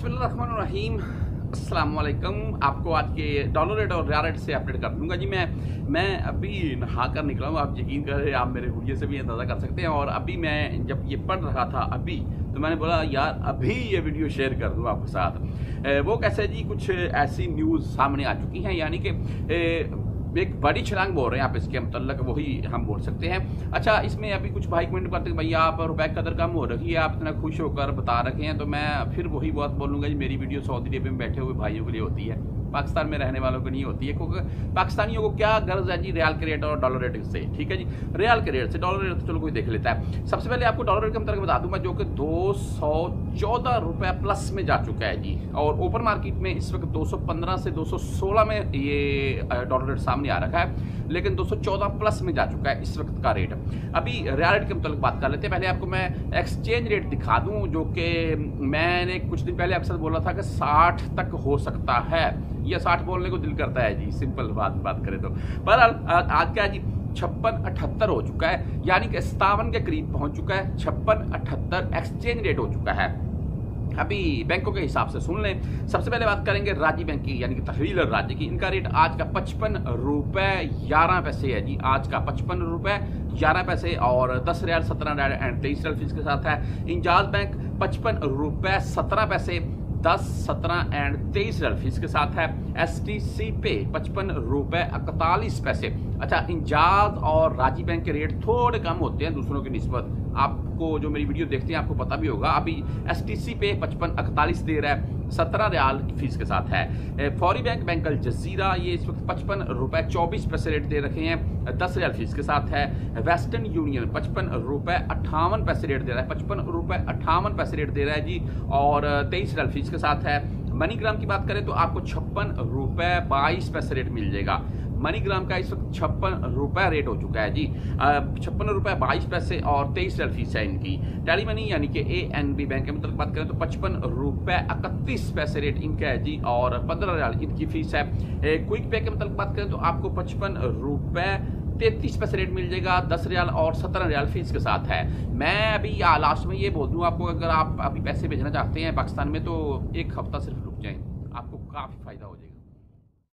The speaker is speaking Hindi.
बसमीम असलम आपको आज के डॉलर रेट और रिया रेट से अपडेट कर दूँगा। जी, मैं मैं अभी नहा कर निकला हूँ। आप यकीन कर करें आप मेरे हुलिये से भी अंदाज़ा कर सकते हैं। और अभी मैं जब ये पढ़ रहा था अभी तो मैंने बोला, यार, अभी ये वीडियो शेयर कर दूँ आपके साथ। वो कैसे जी, कुछ ऐसी न्यूज़ सामने आ चुकी हैं। यानी कि एक बड़ी छलांग बोल रहे हैं आप इसके मतलब वही हम बोल सकते हैं। अच्छा इसमें अभी कुछ भाई कमेंट करते हैं, भैया, आप रुपए कदर कम हो रही है, आप इतना खुश होकर बता रखे हैं। तो मैं फिर वही बात बोलूँगा जी, मेरी वीडियो सऊदी अरेबिया में बैठे हुए भाइयों के लिए होती है। पाकिस्तान में रहने वालों को नहीं होती है, क्योंकि पाकिस्तानियों को क्या गर्ज है जी रियाल के रेट और डॉलर रेट से, ठीक है जी? रियाल के रेट से डॉलर रेट तो चलो कोई देख लेता है। सबसे पहले आपको डॉलर रेट के मतलब बता दूँ मैं, जो कि दो सौ चौदह रुपये प्लस में जा चुका है जी। और ओपन मार्केट में इस वक्त 215 से 216 में ये डॉलर रेट सामने आ रखा है, लेकिन 214 प्लस में जा चुका है इस वक्त का रेट अभी रियाल रेट के मतलब बात कर लेते हैं। पहले आपको मैं एक्सचेंज रेट दिखा दूँ, जो कि मैंने कुछ दिन पहले अक्सर बोला था कि 60 तक हो सकता है। या 60 बोलने को दिल करता है जी सिंपल बात बात करें तो। पर आज क्या जी, छप्पन अठहत्तर हो चुका है, यानी कि सतावन के करीब पहुँच चुका है, छप्पन अठहत्तर एक्सचेंज रेट हो चुका है। अभी बैंकों के हिसाब से सुन लें। सबसे पहले बात करेंगे राज्य बैंक की, यानी कि तहवील राज्य की। इनका रेट आज का पचपन रुपए ग्यारह पैसे है जी। आज का पचपन रुपए ग्यारह पैसे और दस रियाल सत्रह रियाल एंड तेईस रियाल फ़ीस के साथ है। इंजाज बैंक पचपन रुपए सत्रह पैसे दस, सत्रह एंड तेईस रियल फ़ीस के साथ है। एस टी सी पे पचपन रुपए इकतालीस पैसे। अच्छा इंजाज और राजीव बैंक के रेट थोड़े कम होते हैं, दूसरों की नस्बत आपको जो मेरी वीडियो देखते हैं, आपको पता भी होगा। अभी STC पे पचपन अड़तालीस दे रहा है, सत्रह रियाल फ़ीस के साथ है। फौरी बैंक बैंक अल जजीरा, ये इस वक्त पचपन रुपए चौबीस पैसे रेट दे रखे हैं, दस रियाल फ़ीस के साथ है। वेस्टर्न यूनियन पचपन रुपए अट्ठावन पैसे रेट दे रहा है, पचपन रुपए अट्ठावन पैसे रेट दे रहा है जी, और तेईस रियाल फ़ीस के साथ है। मनीग्राम की बात करें तो आपको छप्पन रुपए बाईस पैसे रेट मिल जाएगा। मनीग्राम का इस वक्त छप्पन रुपए रेट हो चुका है जी। छप्पन रुपए बाईस पैसे और तेईस रियल फ़ीस है इनकी। टेली मनी यानी कि ए एन बी बैंक के मतलब बात करें तो पचपन रुपए इकतीस पैसे रेट इनका है जी और पंद्रह इनकी फ़ीस है। क्विक पे के मतलब बात करें तो आपको पचपन रुपए तैतीस पैसे रेट मिल जाएगा, दस रियाल और सत्रह रियाल फ़ीस के साथ है। मैं अभी लास्ट में ये बोल दूँ आपको, अगर आप अभी पैसे भेजना चाहते हैं पाकिस्तान में तो एक हफ़्ता सिर्फ़ रुक जाएँ। आपको काफ़ी फ़ायदा